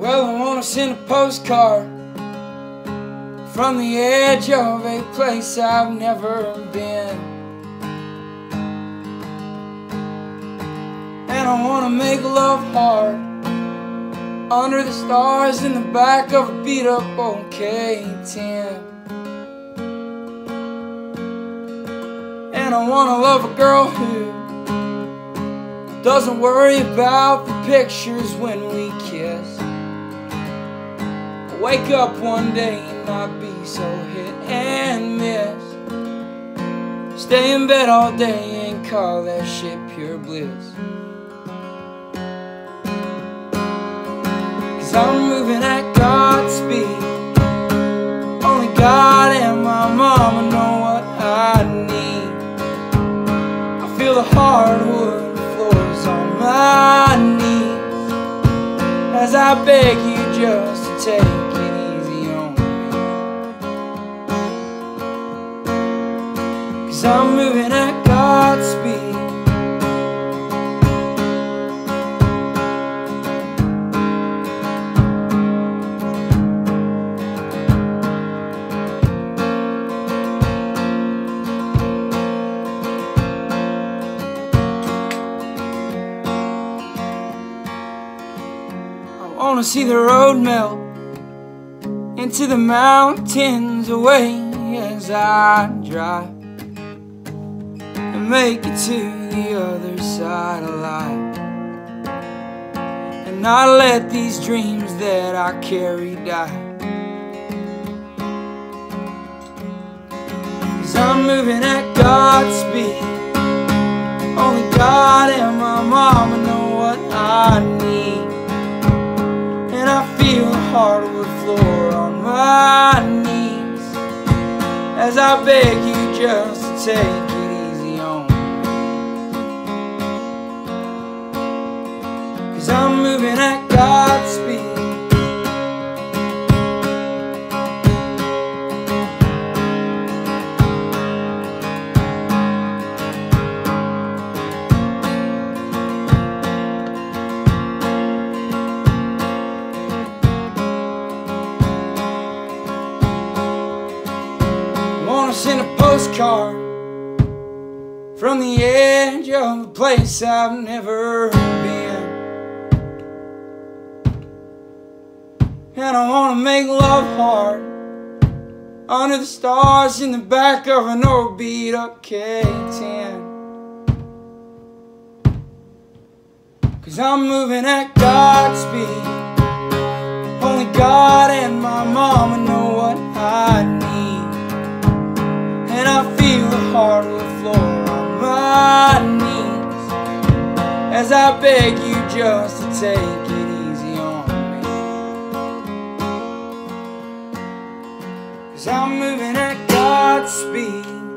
Well, I wanna send a postcard from the edge of a place I've never been. And I wanna make love hard under the stars in the back of a beat up old K10. And I wanna love a girl who doesn't worry about the pictures when we kiss. Wake up one day and not be so hit and miss. Stay in bed all day and call that shit pure bliss. Cause I'm moving at God's speed. Only God and my mama know what I need. I feel the hardwood floors on my knees as I beg you just to take I'm moving at God's speed. I wanna see the road melt into the mountains away as I drive make it to the other side alive and not let these dreams that I carry die. Cause I'm moving at God's speed. Only God and my mama know what I need. And I feel the hardwood floor on my knees as I beg you just to take speed. Wanna send a postcard from the edge of a place I've never And I wanna make love hard under the stars in the back of an old beat up K10. Cause I'm moving at God's speed. Only God and my mama know what I need. And I feel the hardwood floor on my knees as I beg you just to take Cause I'm moving at God's speed.